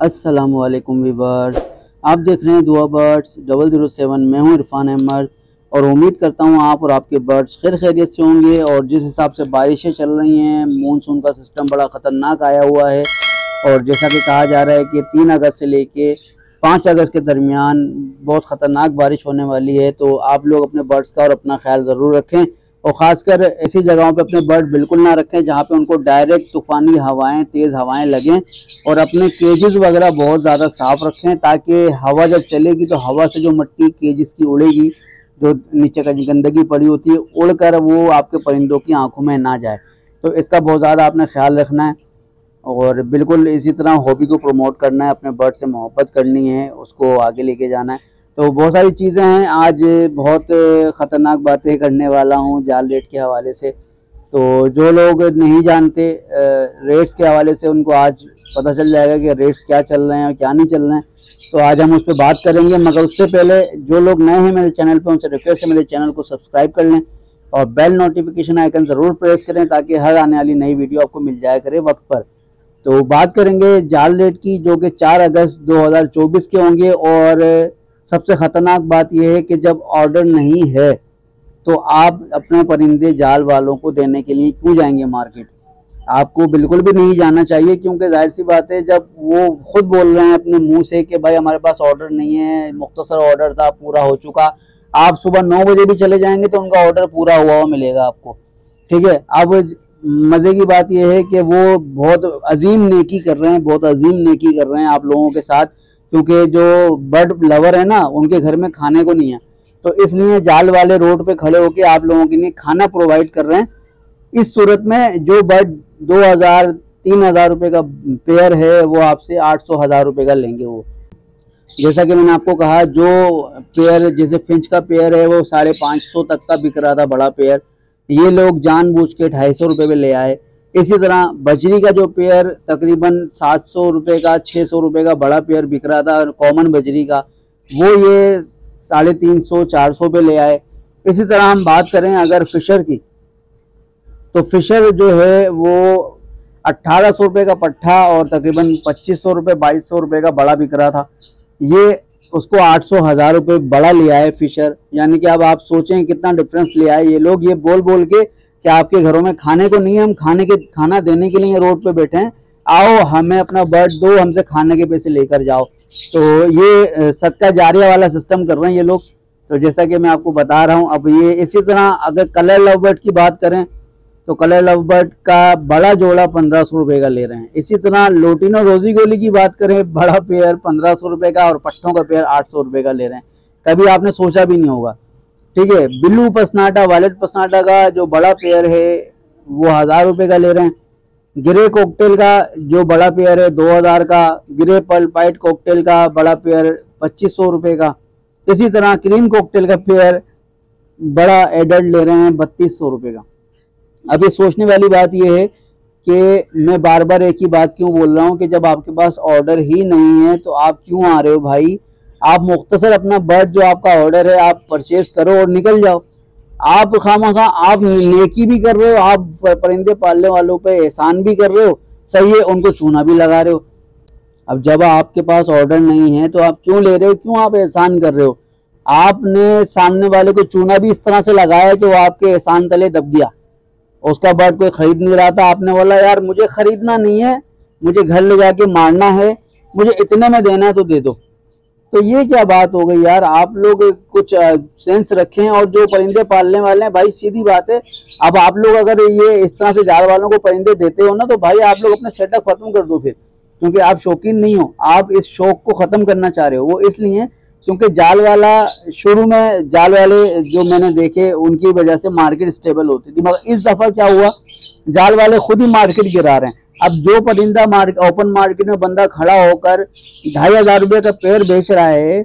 असलकुम वीवर्स आप देख रहे हैं दुआ बर्ड्स डबल ज़ीरो सेवन मैं हूँ इरफान अहमद और उम्मीद करता हूँ आप और आपके बर्ड्स खैर खैरियत से होंगे और जिस हिसाब से बारिशें चल रही हैं मानसून का सिस्टम बड़ा ख़तरनाक आया हुआ है और जैसा कि कहा जा रहा है कि तीन अगस्त से लेके पाँच अगस्त के दरमियान बहुत ख़तरनाक बारिश होने वाली है तो आप लोग अपने बर्ड्स का और अपना ख्याल ज़रूर रखें। और ख़ासकर ऐसी जगहों पे अपने बर्ड बिल्कुल ना रखें जहाँ पे उनको डायरेक्ट तूफ़ानी हवाएँ, तेज़ हवाएँ लगें और अपने केजेस वगैरह बहुत ज़्यादा साफ़ रखें ताकि हवा जब चलेगी तो हवा से जो मट्टी केजेस की उड़ेगी, जो नीचे का गंदगी पड़ी होती है उड़ कर वो आपके परिंदों की आँखों में ना जाए। तो इसका बहुत ज़्यादा आपने ख्याल रखना है और बिल्कुल इसी तरह हॉबी को प्रमोट करना है, अपने बर्ड से मोहब्बत करनी है, उसको आगे लेके जाना है। तो बहुत सारी चीज़ें हैं। आज बहुत ख़तरनाक बातें करने वाला हूँ जाल रेट के हवाले से। तो जो लोग नहीं जानते रेट्स के हवाले से उनको आज पता चल जाएगा कि रेट्स क्या चल रहे हैं और क्या नहीं चल रहे हैं। तो आज हम उस पर बात करेंगे, मगर उससे पहले जो लोग नए हैं मेरे चैनल पर उनसे रिक्वेस्ट है मेरे चैनल को सब्सक्राइब कर लें और बेल नोटिफिकेशन आइकन ज़रूर प्रेस करें ताकि हर आने वाली नई वीडियो आपको मिल जाया करे वक्त पर। तो बात करेंगे जाल रेट की, जो कि 4 अगस्त 2024 के होंगे और सबसे ख़तरनाक बात यह है कि जब ऑर्डर नहीं है तो आप अपने परिंदे जाल वालों को देने के लिए क्यों जाएँगे मार्केट आपको बिल्कुल भी नहीं जाना चाहिए, क्योंकि ज़ाहिर सी बात है, जब वो खुद बोल रहे हैं अपने मुँह से कि भाई हमारे पास ऑर्डर नहीं है, मुख्तसर ऑर्डर था, पूरा हो चुका, आप सुबह नौ बजे भी चले जाएँगे तो उनका ऑर्डर पूरा हुआ हुआ मिलेगा आपको। ठीक है, अब मज़े की बात यह है कि वो बहुत अजीम नेकी कर रहे हैं, बहुत अजीम नेकी कर रहे हैं आप लोगों के साथ। क्योंकि जो बर्ड लवर है ना, उनके घर में खाने को नहीं है। तो इसलिए जाल वाले रोड पे खड़े होकर आप लोगों के लिए खाना प्रोवाइड कर रहे हैं। इस सूरत में जो बर्ड दो हज़ार, तीन हज़ार रुपये का पेयर है, वो आपसे आठ सौ, हज़ार रुपये का लेंगे वो। जैसा कि मैंने आपको कहा, जो पेयर जैसे फिंच का पेयर है, वो साढ़े पाँच सौ तक का बिक रहा था, बड़ा पेयर ये लोग जानबूझ के ढाई सौ रुपये में ले आए। इसी तरह बजरी का जो पेयर तकरीबन सात सौ रुपये का छः सौ रुपये का बड़ा पेयर बिक रहा था कॉमन बजरी का, वो ये साढ़े तीन सौ, चार सौ पे ले आए। इसी तरह हम बात करें अगर फिशर की तो फिशर जो है वो अट्ठारह सौ रुपये का पट्ठा और तकरीबन पच्चीस सौ रुपये बाईस सौ रुपये का बड़ा बिक रहा था। ये उसको आठ सौ, हज़ार रुपये बड़ा लिया है फिशर। यानी कि अब आप सोचें कितना डिफरेंस लिया है ये लोग। ये बोल बोल के कि आपके घरों में खाने को नहीं है? हम खाने के, खाना देने के लिए रोड पे बैठे हैं। आओ, हमें अपना बर्ड दो, हमसे खाने के पैसे लेकर जाओ। तो ये सदका जारिया वाला सिस्टम कर रहे हैं ये लोग। तो जैसा कि मैं आपको बता रहा हूँ, अब ये इसी तरह अगर कलर लव बर्ड की बात करें तो कलर लव बर्ड का बड़ा जोड़ा पंद्रह सौ रुपये का ले रहे हैं। इसी तरह लोटिनो रोजी गोली की बात करें, बड़ा पेयर पंद्रह सौ रुपये का और पट्टों का पेयर आठ सौ रुपये का ले रहे हैं। कभी आपने सोचा भी नहीं होगा। ठीक है, बिल्लू पसनाटा, वायलेट पसनाटा का जो बड़ा पेयर है, वो हज़ार रुपये का ले रहे हैं। ग्रे कोकटेल का जो बड़ा पेयर है, दो हज़ार का। ग्रे पल पाइट कोकटेल का बड़ा पेयर पच्चीस सौ रुपये का। इसी तरह क्रीम कोकटेल का पेयर बड़ा एडल्ट ले रहे हैं, बत्तीस सौ रुपये का। अभी सोचने वाली बात यह है कि मैं बार बार एक ही बात क्यों बोल रहा हूँ कि जब आपके पास ऑर्डर ही नहीं है तो आप क्यों आ रहे हो भाई? आप मुख्तसर अपना बर्ड जो आपका ऑर्डर है, आप परचेज करो और निकल जाओ। आप खामा खा आप नेकी भी कर रहे हो, आप परिंदे पालने वालों पे एहसान भी कर रहे हो, सही है, उनको चूना भी लगा रहे हो। अब जब आपके पास ऑर्डर नहीं है तो आप क्यों ले रहे हो, क्यों आप एहसान कर रहे हो? आपने सामने वाले को चूना भी इस तरह से लगाया कि वो आपके एहसान तले दब गया। उसका बर्ड कोई खरीद नहीं रहा था, आपने बोला, यार, मुझे खरीदना नहीं है, मुझे घर ले जाके मारना है, मुझे इतने में देना है तो दे दो। तो ये क्या बात हो गई यार? आप लोग कुछ सेंस रखें और जो परिंदे पालने वाले हैं, भाई, सीधी बात है। अब आप लोग अगर ये इस तरह से जार वालों को परिंदे देते हो ना तो भाई, आप लोग अपना सेटअप खत्म कर दो फिर। क्योंकि आप शौकीन नहीं हो। आप इस शौक को ख़त्म करना चाह रहे हो। वो इसलिए क्योंकि जाल वाला, शुरू में जाल वाले जो मैंने देखे, उनकी वजह से मार्केट स्टेबल होती थी। मगर इस दफ़ा क्या हुआ? जाल वाले खुद ही मार्केट गिरा रहे हैं। अब जो परिंदा मार्केट ओपन मार्केट में बंदा खड़ा होकर ढाई हज़ार रुपये का पेड़ बेच रहा है,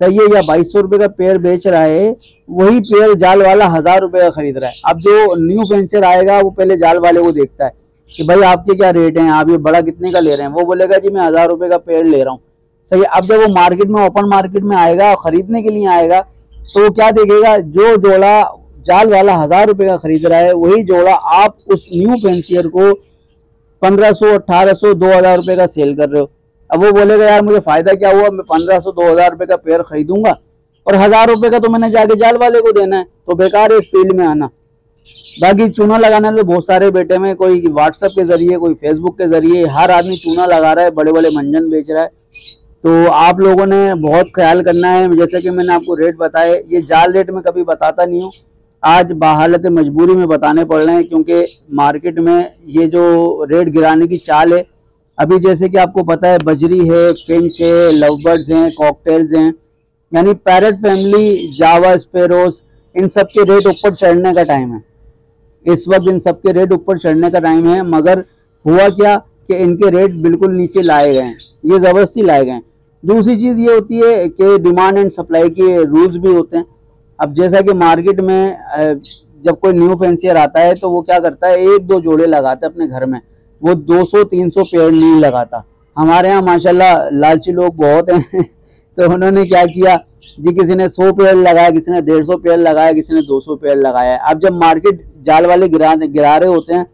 सही है, या बाईस सौ का पेड़ बेच रहा है, वही पेड़ जाल वाला हज़ार रुपये का खरीद रहा है। अब जो न्यू फेंसर आएगा, वो पहले जाल वाले को देखता है कि भाई आपके क्या रेट हैं, आप ये बड़ा कितने का ले रहे हैं? वो बोलेगा, जी, मैं हज़ार रुपये का पेड़ ले रहा हूँ। सही अब जब वो मार्केट में ओपन मार्केट में आएगा, खरीदने के लिए आएगा तो वो क्या देखेगा, जो जोड़ा जाल वाला हज़ार रुपये का खरीद रहा है, वही जोड़ा आप उस न्यू फेंसियर को पंद्रह सौ अट्ठारह सौ, दो हज़ार रुपये का सेल कर रहे हो। अब वो बोलेगा, यार, मुझे फ़ायदा क्या हुआ? मैं पंद्रह सौ, दो हज़ार रुपये का पेयर खरीदूँगा और हज़ार रुपए का तो मैंने जाके जाल वाले को देना है तो बेकार है इस फ़ील्ड में आना। बाकी चूना लगाने तो बहुत सारे बेटे में, कोई व्हाट्सएप के ज़रिए, कोई फेसबुक के ज़रिए हर आदमी चूना लगा रहा है बड़े बड़े मंजन बेच रहा है। तो आप लोगों ने बहुत ख्याल करना है, जैसे कि मैंने आपको रेट बताए, ये जाल रेट में कभी बताता नहीं हूँ। आज बाहालत मजबूरी में बताने पड़ रहे हैं क्योंकि मार्केट में ये जो रेट गिराने की चाल है, अभी जैसे कि आपको पता है, बजरी है फिंच है, लवबर्ड्स हैं, कॉकटेल्स हैं, यानी पैरट फैमिली, जावा, स्पेरोस, इन सब के रेट ऊपर चढ़ने का टाइम है। इस वक्त इन सब के रेट ऊपर चढ़ने का टाइम है, मगर हुआ क्या कि इनके रेट बिल्कुल नीचे लाए गए हैं, ये ज़बरदस्ती लाए गए हैं। दूसरी चीज़ ये होती है कि डिमांड एंड सप्लाई के रूल्स भी होते हैं। अब जैसा कि मार्केट में जब कोई न्यू फैंसियर आता है तो वो क्या करता है, एक दो जोड़े लगाता है अपने घर में। वो 200-300 पेड़ नहीं लगाता। हमारे यहाँ माशाल्लाह लालची लोग बहुत हैं तो उन्होंने क्या किया, जी किसी ने सौ पेड़ लगाया, किसी ने डेढ़ सौ पेड़ लगाया, किसी ने दो सौ पेड़ लगाया अब जब मार्केट जाल वाले गिरा गिरा रहे होते हैं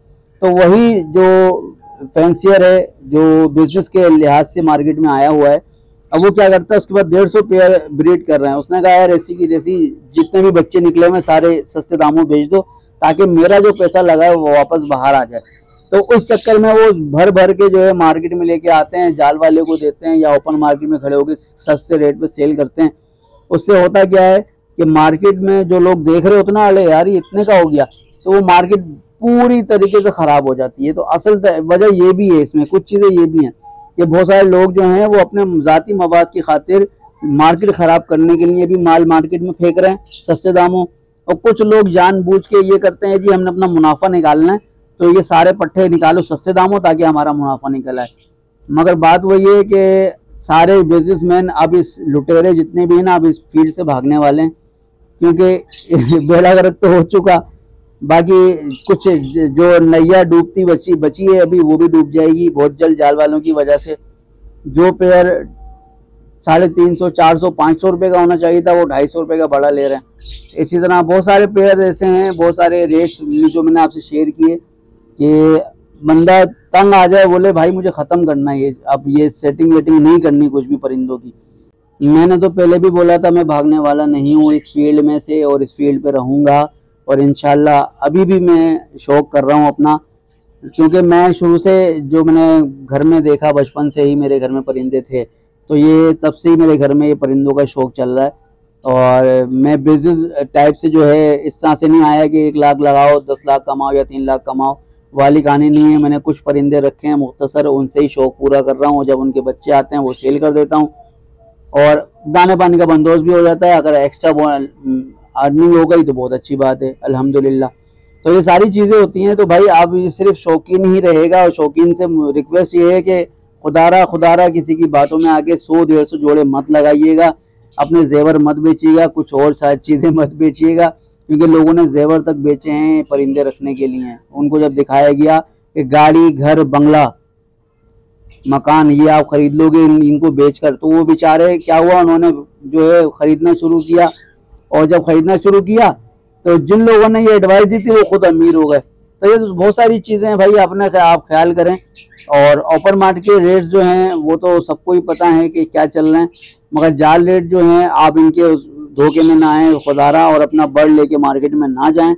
तो वही जो फैंसियर है, जो बिज़नेस के लिहाज से मार्केट में आया हुआ है अब वो क्या करता है, उसके बाद डेढ़ सौ पेयर ब्रीड कर रहे हैं। उसने कहा, यार, ऐसी की जैसी जितने भी बच्चे निकले मैं सारे सस्ते दामों भेज दो, ताकि मेरा जो पैसा लगा है, वो वापस बाहर आ जाए। तो उस चक्कर में वो भर भर के जो है मार्केट में लेके आते हैं, जाल वाले को देते हैं, या ओपन मार्केट में खड़े होकर सस्ते रेट पे सेल करते हैं। उससे होता क्या है कि मार्केट में जो लोग देख रहे होते ना, अरे यार, ये इतने का हो गया। तो वो मार्केट पूरी तरीके से ख़राब हो जाती है। तो असल वजह ये भी है इसमें, कुछ चीज़ें ये भी हैं। कि बहुत सारे लोग जो हैं वो अपने ज़ाती मवाद की खातिर मार्केट ख़राब करने के लिए भी माल मार्केट में फेंक रहे हैं, सस्ते दामों। और कुछ लोग जानबूझ के ये करते हैं, जी, हमने अपना मुनाफा निकालना है तो ये सारे पट्टे निकालो सस्ते दामों ताकि हमारा मुनाफा निकल। आए मगर बात वही है कि सारे बिजनेसमैन अब इस लुटेरे जितने भी हैं ना, अब इस फ़ील्ड से भागने वाले हैं, क्योंकि बेड़ा गर्क तो हो चुका। बाकी कुछ जो नैया डूबती बची बची है अभी, वो भी डूब जाएगी, बहुत जल्द जाल वालों की वजह से। जो पेयर साढ़े तीन सौ, चार सौ, पाँच सौ रुपये का होना चाहिए था, वो ढाई सौ रुपये का बड़ा ले रहे हैं। इसी तरह बहुत सारे पेयर ऐसे हैं, बहुत सारे रेट्स जो मैंने आपसे शेयर किए, कि बंदा तंग आ जाए, बोले, भाई, मुझे ख़त्म करना है ये अब ये सेटिंग वेटिंग नहीं करनी कुछ भी परिंदों की। मैंने तो पहले भी बोला था, मैं भागने वाला नहीं हूँ, इस फ़ील्ड में से और इस फ़ील्ड पर रहूँगा। और इन अभी भी मैं शौक कर रहा हूँ अपना, क्योंकि मैं शुरू से जो मैंने घर में देखा, बचपन से ही मेरे घर में परिंदे थे तो ये तब से ही मेरे घर में ये परिंदों का शौक चल रहा है। और मैं बिज़नेस टाइप से जो है, इस तरह से नहीं आया कि एक लाख लगाओ, दस लाख कमाओ या तीन लाख कमाओ। वाली कहानी नहीं है, मैंने कुछ परिंदे रखे हैं, मुख्तसर उनसे ही शौक पूरा कर रहा हूँ। जब उनके बच्चे आते हैं, वो सेल कर देता हूँ। और दाने पानी का बंदोबस्त भी हो जाता है, अगर एक्स्ट्रा अर्निंग हो गई तो बहुत अच्छी बात है अल्हम्दुलिल्लाह। तो ये सारी चीज़ें होती हैं तो भाई आप ये सिर्फ़ शौकीन ही रहेगा और शौकीन से रिक्वेस्ट ये है कि खुदारा खुदारा किसी की बातों में आके सौ डेढ़ सौ जोड़े मत लगाइएगा अपने जेवर मत बेचिएगा कुछ और शायद चीज़ें मत बेचिएगा क्योंकि लोगों ने जेवर तक बेचे हैं परिंदे रखने के लिए। उनको जब दिखाया गया कि गाड़ी घर बंगला मकान ये आप खरीद लोगे इन, इनको बेचकर तो वो बेचारे क्या हुआ उन्होंने जो है खरीदना शुरू किया और जब खरीदना शुरू किया तो जिन लोगों ने ये एडवाइस दी थी, वो खुद अमीर हो गए। तो ये तो बहुत सारी चीज़ें हैं भाई, अपने आप ख्याल करें। और ओपन मार्केट के रेट्स जो हैं, वो तो सबको ही पता है कि क्या चल रहे हैं। मगर जाल रेट जो हैं, आप इनके धोखे में ना आए, खुदारा और अपना बर्ड लेके मार्केट में ना जाएँ।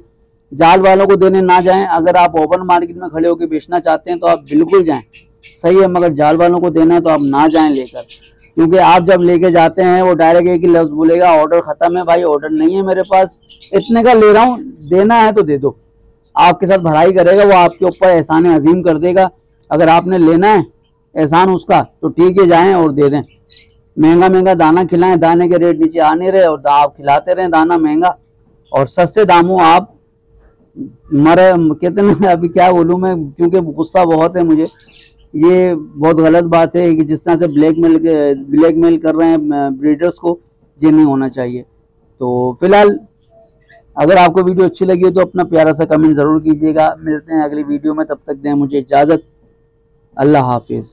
जाल वालों को देने ना जाएँ। अगर आप ओपन मार्केट में खड़े होकर बेचना चाहते हैं तो आप बिल्कुल जाएँ। सही है, मगर जाल वालों को देना तो आप ना जाएँ लेकर। क्योंकि आप जब लेके जाते हैं, वो डायरेक्ट एक ही लफ्ज बोलेगा ऑर्डर खत्म है भाई ऑर्डर नहीं है मेरे पास। इतने का ले रहा हूँ, देना है तो दे दो। आपके साथ भराई करेगा, वो आपके ऊपर एहसान अजीम कर देगा। अगर आपने लेना है, एहसान उसका तो ठीक है, जाएँ और दे दें। महँगा महँगा दाना खिलाएँ, दाने के रेट नीचे आ नहीं रहे, और आप खिलाते रहें दाना महँगा। और सस्ते दामों आप मरे कहते ना अभी क्या बोलूँ मैं, क्योंकि गुस्सा बहुत है मुझे। ये बहुत गलत बात है कि जिस तरह से ब्लैक मेल ब्लैक मेल कर रहे हैं ब्रीडर्स को, ये नहीं होना चाहिए। तो फ़िलहाल, अगर आपको वीडियो अच्छी लगी हो तो अपना प्यारा सा कमेंट ज़रूर कीजिएगा। मिलते हैं अगली वीडियो में, तब तक दें मुझे इजाज़त। अल्लाह हाफिज़।